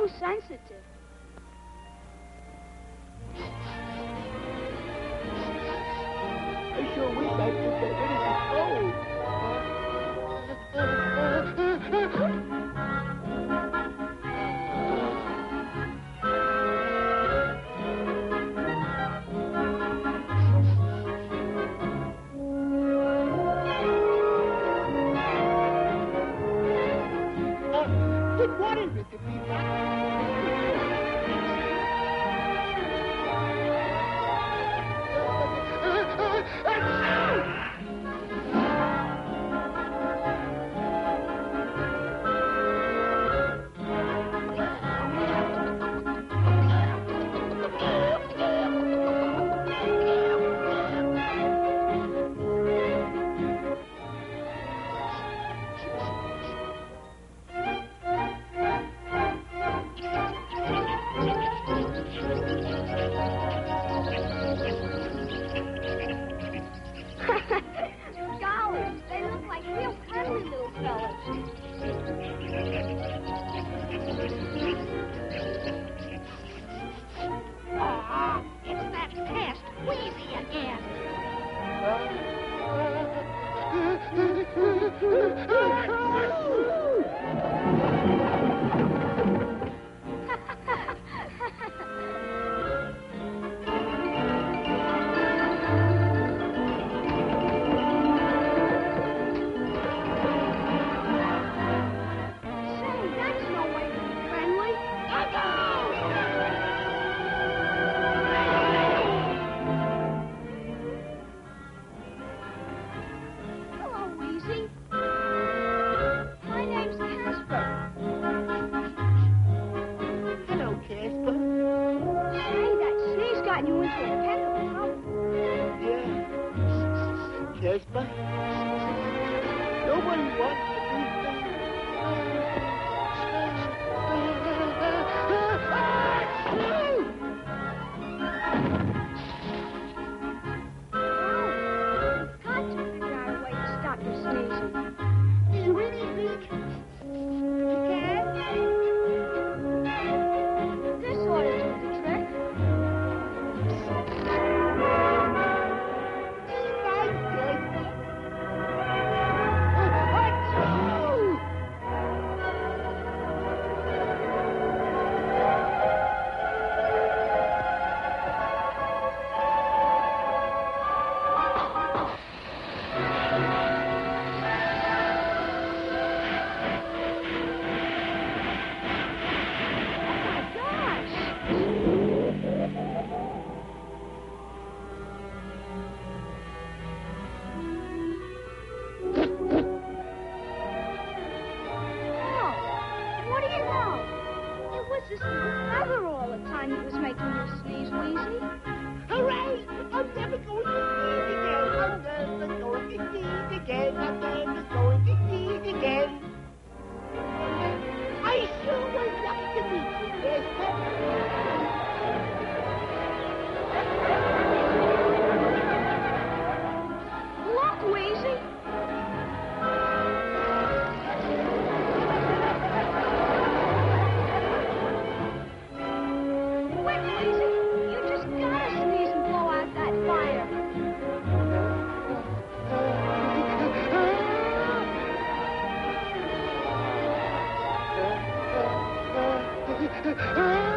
so sensitive. I sure wish I took that Uh, Get water with the Golly, You. Yeah. Casper. Nobody wants all the time you was making me sneeze wheezy. Hooray! I'm never going to sneeze again. I'm never going to sneeze again. Ah!